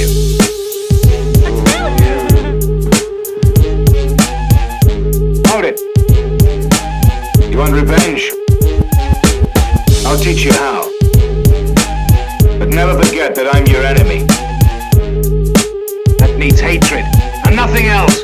you. Hold it. You want revenge? I'll teach you how. But never forget that I'm your enemy. That needs hatred and nothing else.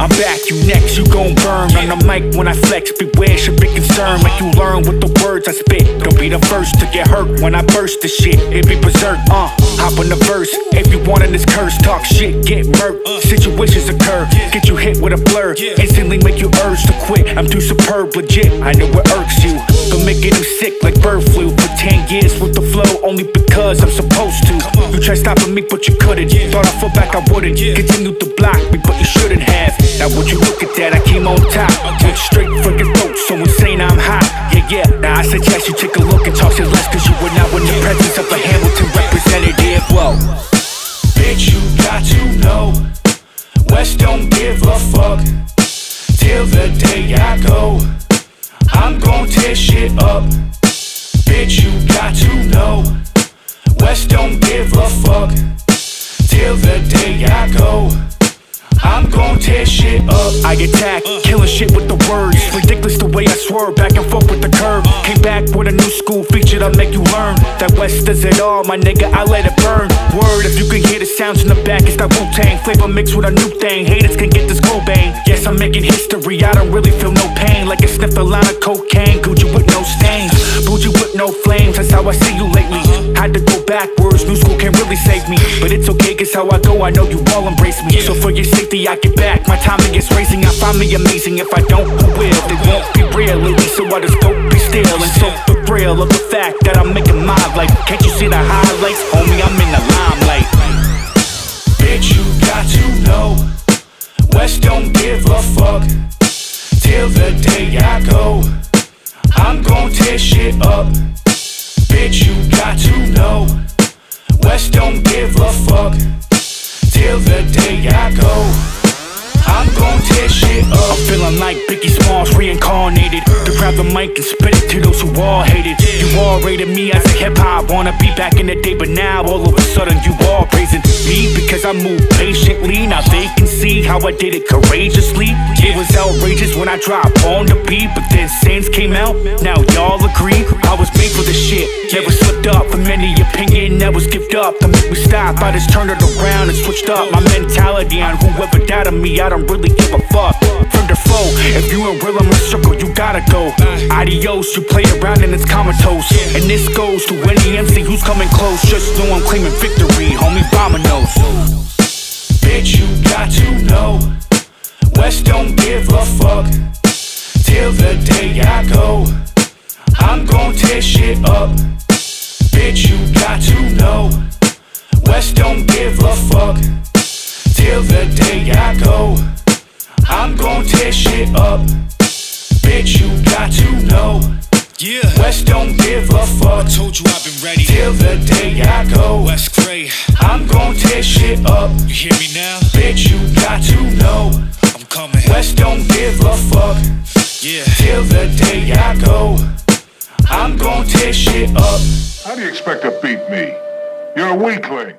I'm back, you next, you gon' burn. On the mic when I flex, beware, should be concerned. Make you learn with the words I spit. Don't be the first to get hurt when I burst the shit. It be berserk, uh, hop on the verse. If you wantin' this curse, talk shit, get murked. Situations occur, get you hit with a blur. Instantly make you urge to quit. I'm too superb, legit, I know it irks you. But making you sick like bird flu For 10 years with the flow, only because I'm supposed to You tried stopping me, but you couldn't Thought I'd fall back, I wouldn't Continued to block me, but you shouldn't have. Now would you look at that? I came on top. Went straight for your throat, so insane I'm hot. Yeah, yeah. Now I suggest you take a look and talk shit less, cause you were now in the presence of a Hamilton representative. Whoa. Bitch, you got to know. Wes don't give a fuck. Till the day I go. I'm gon' tear shit up. Bitch, you got to know. Wes don't give a fuck. Till the day I go. I'm gon' tear shit up. I attack, uh. killing shit with the words. Ridiculous the way I swerve back and forth with the curve. Uh. Came back with a new school feature to make you learn that Wes does it all, my nigga. I let it burn. Word, if you can hear the sounds in the back, it's that Wu Tang flavor mixed with a new thing. Haters can get this Cobain. Yes, I'm making history. I don't really feel no pain, like I sniffed a line of cocaine. Gucci with no stains, bougie with no flames. That's how I see you lately. New school can't really save me, but it's okay, cause how I go, I know you all embrace me. So for your safety, I get back. My timing is racing. I find me amazing. If I don't, who will? They won't be real, at least so I just don't be still. And so the thrill of the fact that I'm making my life. Can't you see the highlights? Homie, I'm in the limelight. Bitch, you got to know. Wes don't give a fuck. Till the day I go. I'm gon' tear shit up. Bitch, you got to know. Wes don't give a fuck. Till the day I go. I'm gon' tear shit up. I'm feeling like Biggie Smalls reincarnated. To grab the mic and spit it to those who all hated. You all rated me as a hip hop. Wanna be back in the day, but now all of a sudden you all praising me because I move patiently. Now they can see how I did it courageously. It was outrageous when I dropped on the beat, but then Saints came out. Now y'all agree I was made for this shit. Never slipped up from any opinion that was given up to make me stop. I just turned it around and switched up my mentality on whoever doubted me. I don't really give a fuck. From the foe, if you ain't real in my circle, you gotta go. Adios, you play around and it's comatose. And this goes to any MC who's coming close. Just know I'm claiming victory, homie. Bominos. Bitch, you got to know. Wes don't give a fuck. Till the day I go. I'm gon' tear shit up. Bitch, you got to know. Wes don't give a fuck. Till the day I go. I'm gon' tear shit up. Bitch, you. Yeah, Wes don't give a fuck. told you I've been ready. Till the day I go. Wes Gray, I'm gon' tear shit up. you hear me now? Bitch, you got to know. I'm coming. West don't give a fuck. Yeah, Till the day I go. I'm gon' tear shit up. How do you expect to beat me? You're a weakling.